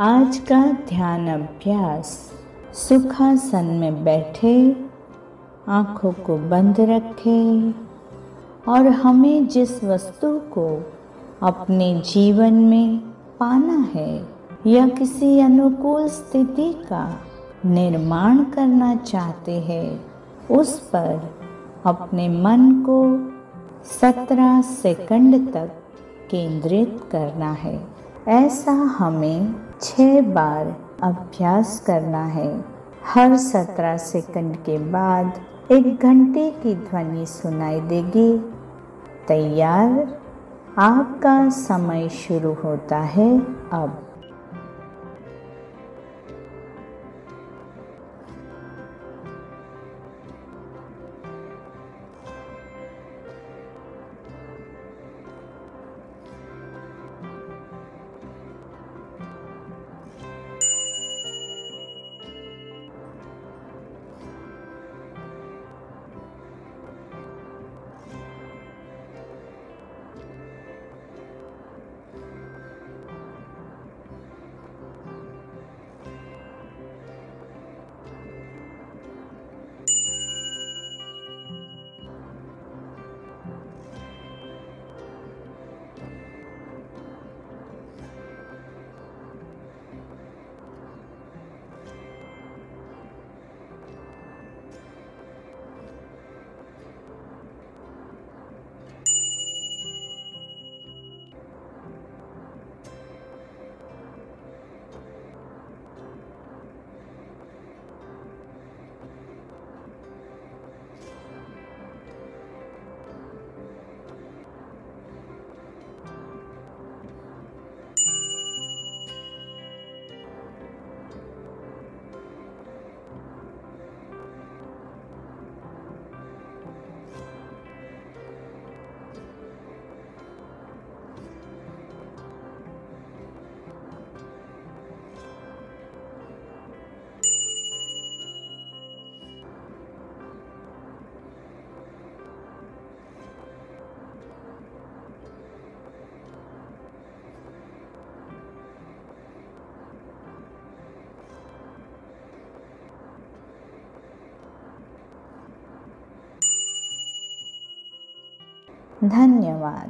आज का ध्यान अभ्यास सुखासन में बैठे, आँखों को बंद रखें और हमें जिस वस्तु को अपने जीवन में पाना है या किसी अनुकूल स्थिति का निर्माण करना चाहते हैं, उस पर अपने मन को सत्रह सेकंड तक केंद्रित करना है। ऐसा हमें छह बार अभ्यास करना है। हर सत्रह सेकंड के बाद एक घंटे की ध्वनि सुनाई देगी। तैयार? आपका समय शुरू होता है अब। 你太黏了